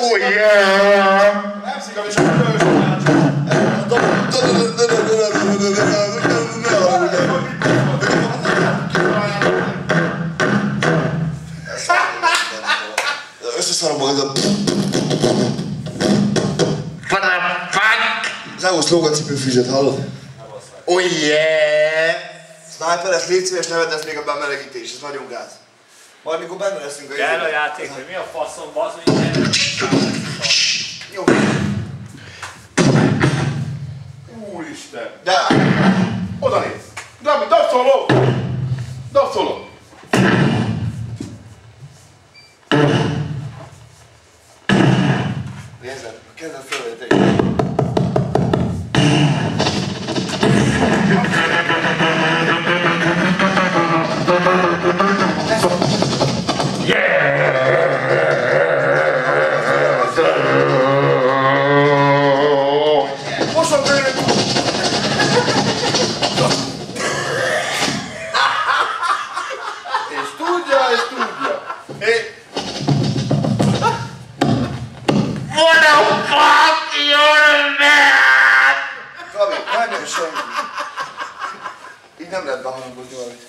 Oh yeah! Nem szigam, és akkor lős Összeszarom magad a... Hallod? Oh yeah! Sniperes, légy szíves, ne vedd még a bemelegítés, ez nagyon gáz. Majd mikor benne leszünk a Kell a játék, hogy mi a faszom, bazd, hogy ilyen... Jó. Úristen! De... Oda néz! Dami, dobszoló! Dobszoló! És tudja, és tudja. É, What the fuck? You're a man! Gabi, nem jön senki. Így nem lehet behangozni valamit.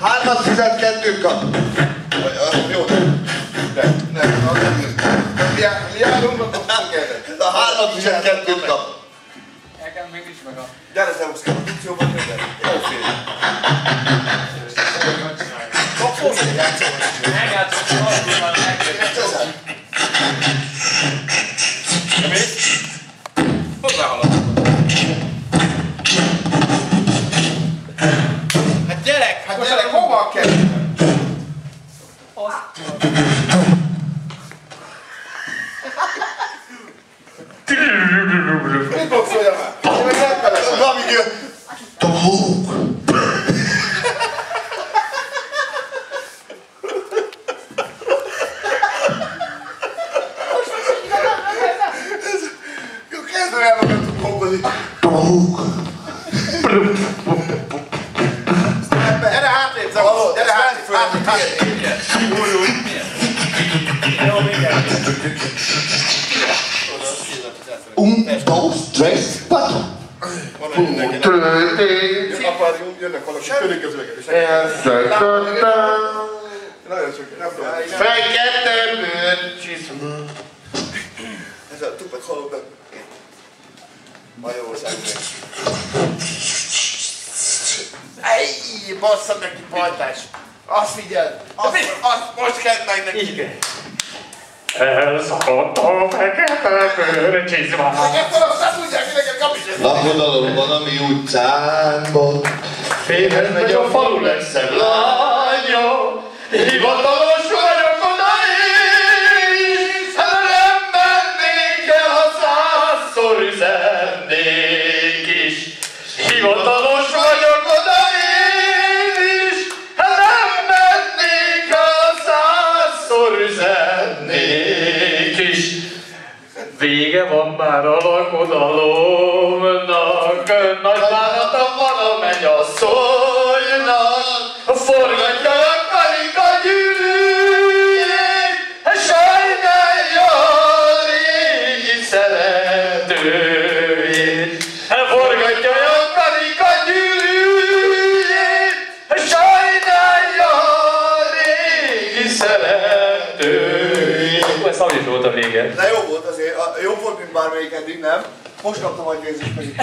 Hármat fizet, kettőt kap. Vagy, ah, Jó, de, nem, az nem nem kellett. de a hármat fizet, kettőt kap. Nekem még nincs meg a... Gyere, Zeus, produkcióban jöjjön. Jó fél. Kapsz, játszol. Jön. Jó, kezdve el magad tud kongozni. Gyere hátrébb, Zeus! Gyere hátrébb, hátrébb, hátrébb! Új, új. Jó, mindjárt. Un, Mindenki. Történt, Akvárium, jönnek valaki körülkezőeket, és elszakadtam, nagyon sok, nem tudom. fekete bőr, csiszom. Ez a tupak halók. Magyarország meg. Ej, basszad neki pajtás. Azt figyeld, azt, azt most meg neki. Igen. Elszakadt a fekete bőr, csizma. Is Lakodalom van a mi utcánkban. Fényhez megy a falu legszebb lánya, hivatalos vagyok oda is, hát nem mennék el, ha százszor üzennék is. Hivatalos vagyok oda is, hát nem mennék el, ha százszor üzennék is. Vége van már a lakodalomnak, nagy bánatom van a mennyasszonynak, forgatja a karika gyűrűjét, sajnálja a régi szeretőjét. Forgatja a karika gyűrűjét, sajnálja a régi szeretőjét. Ez is volt a vége. De jó volt azért, jobb volt, mint bármelyik eddig, nem? Most kaptam egy érzést meg.